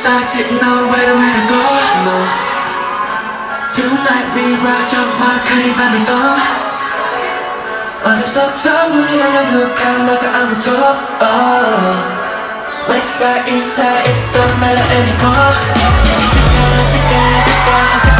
side, didn't know where to, where to go no. Tonight we ride 적막한 이 밤에서 어둠 속 전문이 열린 룩한 막을 아무도 oh. West side, east side, it don't matter anymore Tika, tika, tika, tika, tika,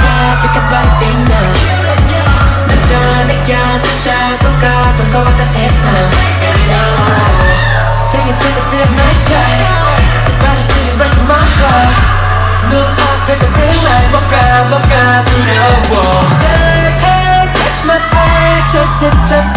것 같으려워 That, that, that's my eye 절대 잡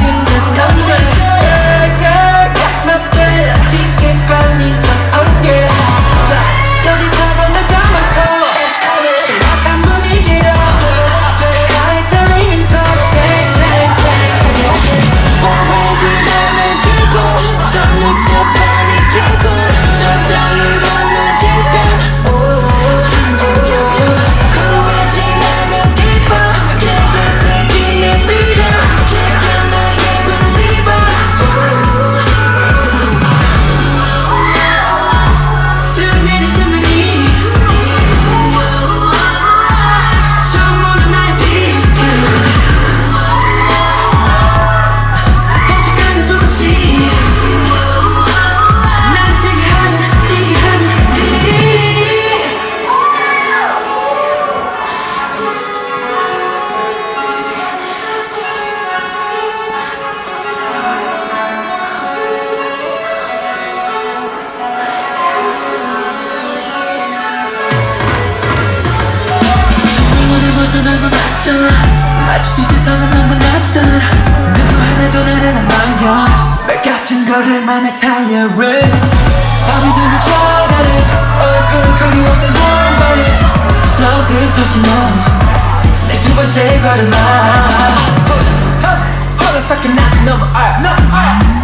났어 마주친 세상은 너무 낯선 누구 하나도 나를 안 반겨 말 같은 걸음만을 살려 Race 밤이 되면 저가는 얼굴 그리웠던 봄바람 서글퍼진 너내두 번째 걸음아 허락삭힌 나 너무 알.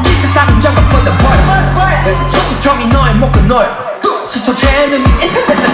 이 세상은 저것보다 버려. 소치통이 너의 목은 너야. 스쳐되는 이 인터넷에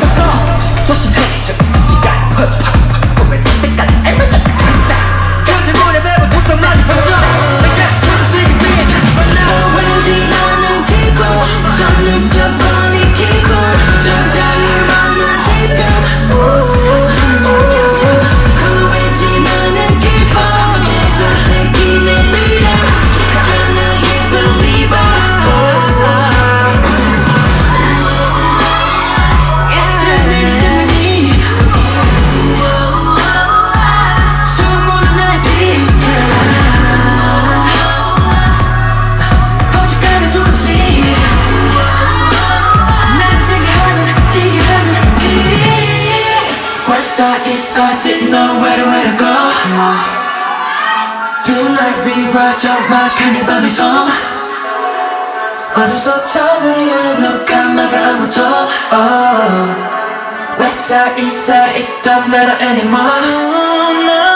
West side east side didn't know where to where to go Tonight we ride 적막한 이 밤에서 어둠 속 처음으로 열린 룩한 막을 아무도 oh. West side east side it don't matter anymore no.